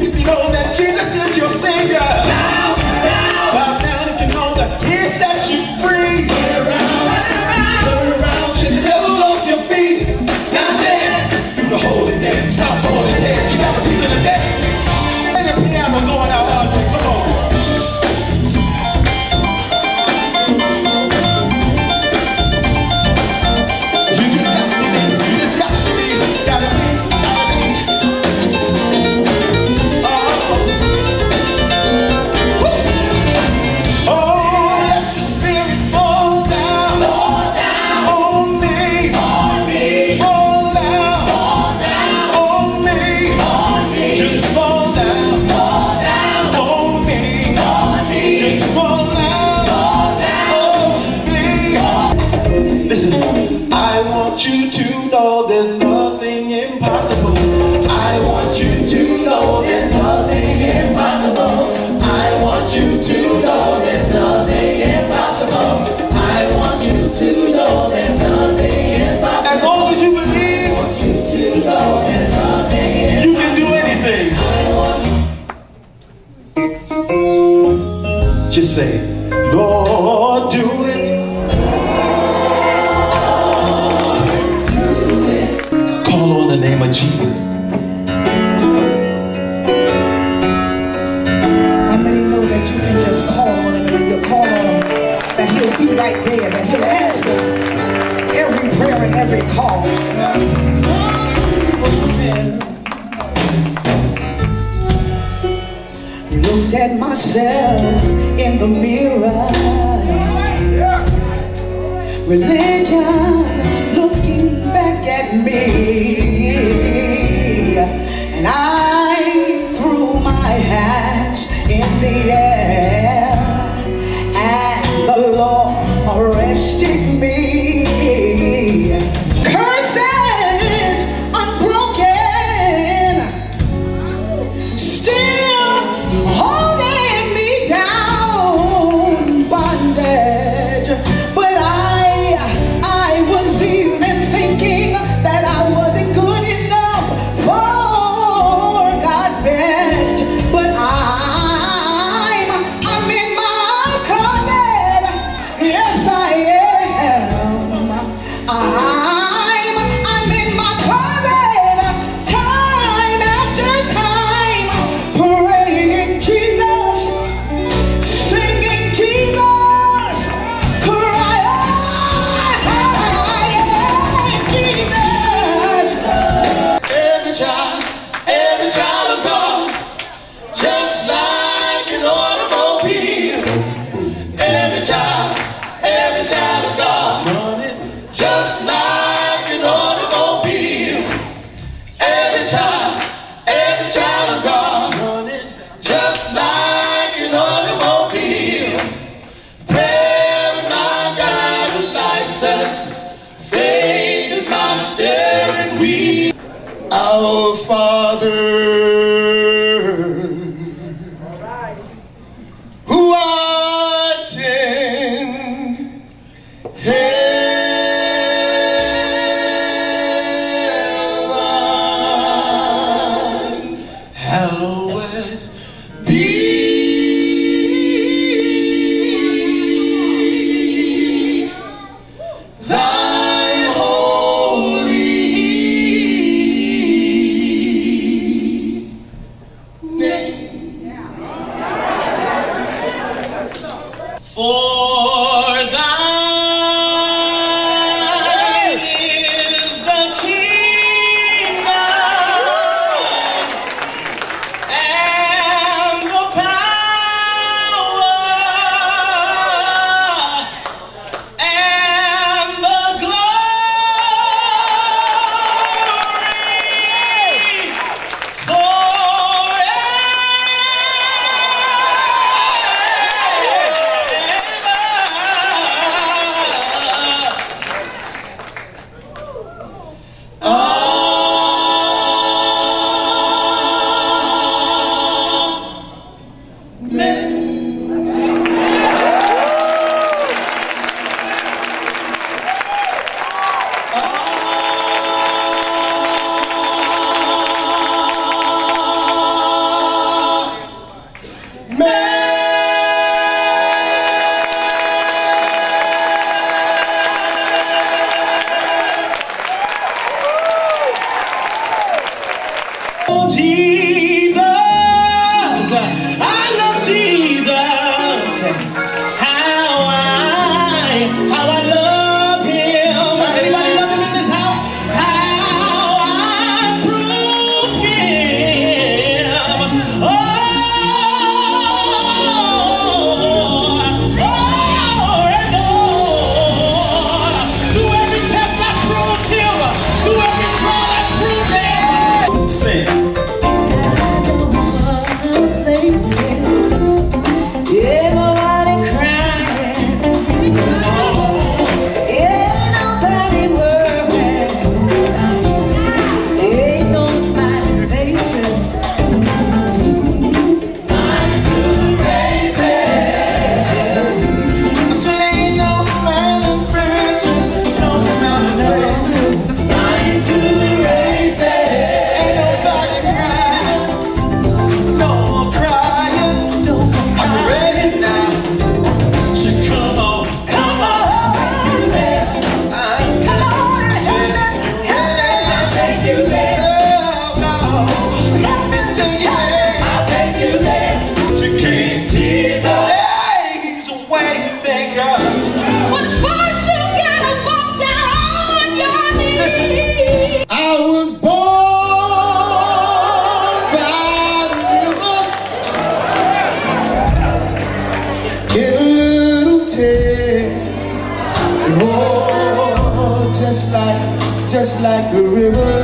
If you know that Just say, Lord, do it. Call on the name of Jesus. Know that you can just call on him and you that he'll be right there, that he'll answer every prayer and every call. Looked at myself in the mirror. Religion looking back at me. like a river.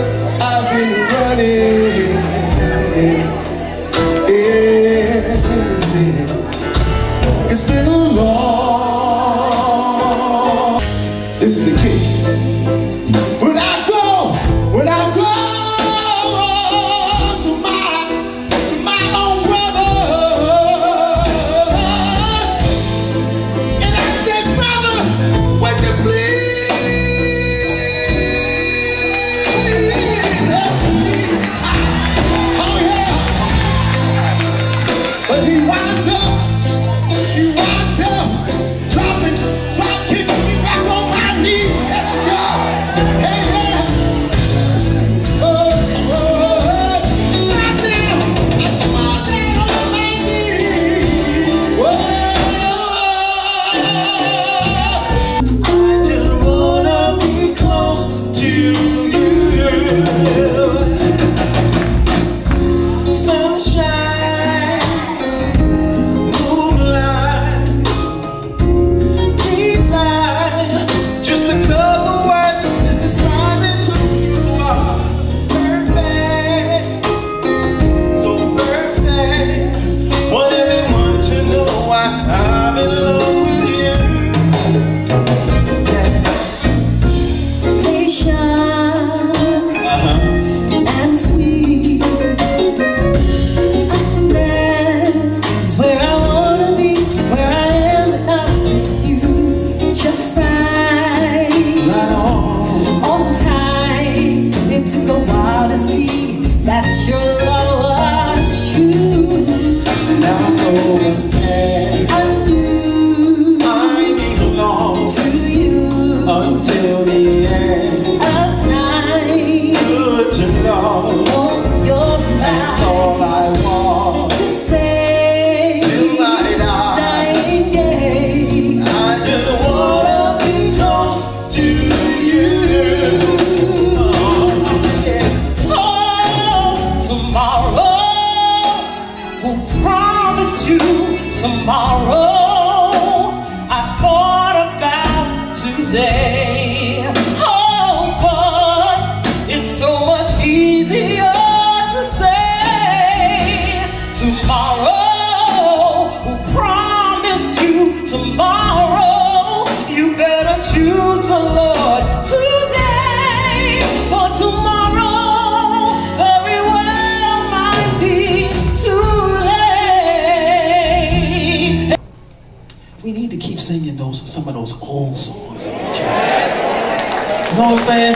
what I'm saying?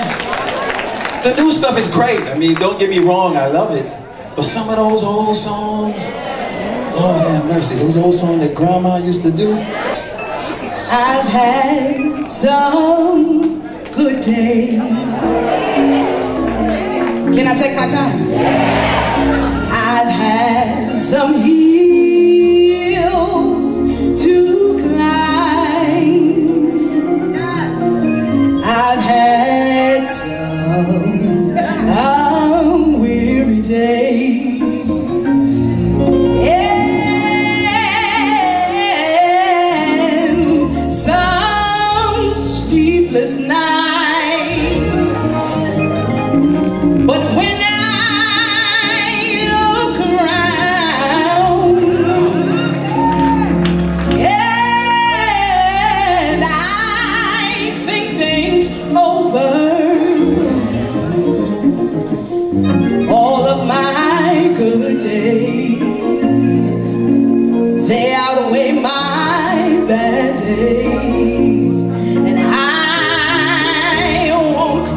The new stuff is great. I mean, don't get me wrong, I love it. But some of those old songs, Lord have mercy, those old songs that grandma used to do. I've had some good days. Can I take my time? I've had some heat.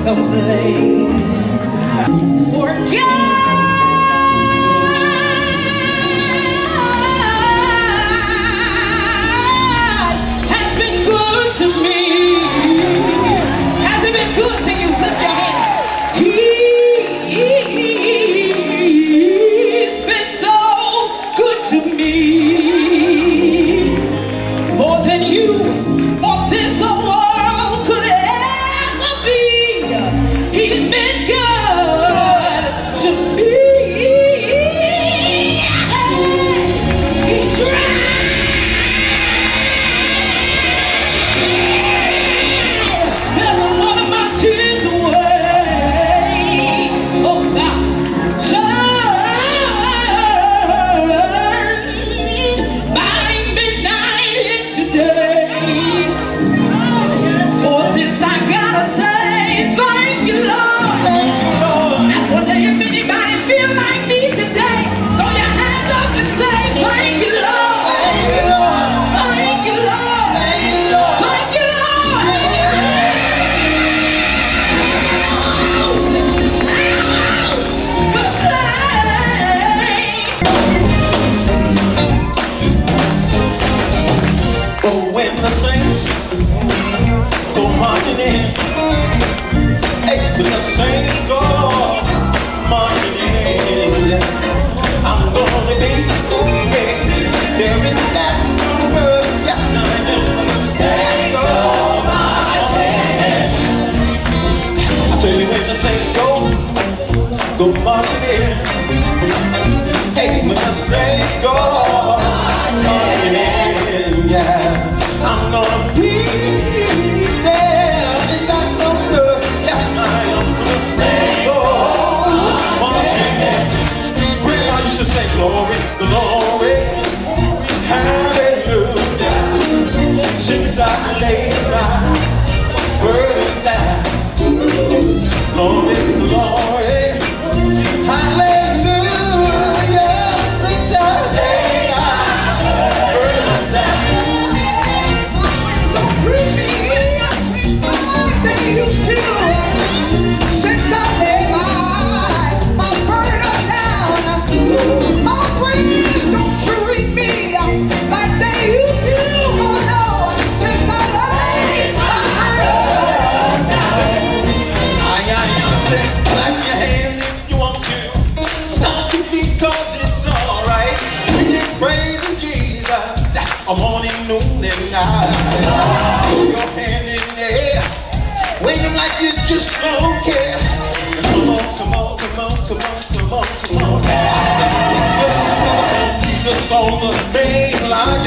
complain. Forget. Go marching in. Hey, when say go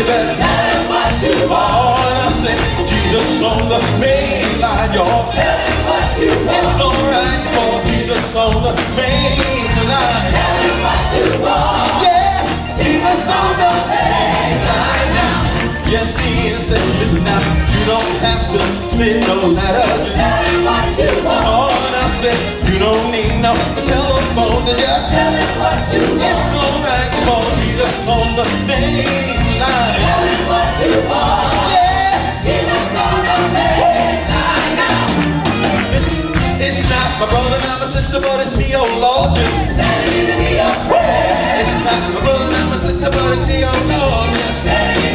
main line, you tell him what you want. And I say, Jesus on the main line, y'all. Tell him what you want. It's alright, for Jesus on the main line. Tell him what you want. Yes, Jesus on the main line now. Yes, he is. Listen now, you don't have to send no letter. Tell him what you want. Oh, and I said, you don't need no telephone just tell him what you want. It's alright, Jesus on the same line. Tell me what you want. Yeah. On the line now. It's, not my brother, not my sister, but it's me, oh Lord. Standing in the need. It's not my brother, not my sister, but it's me, oh Lord.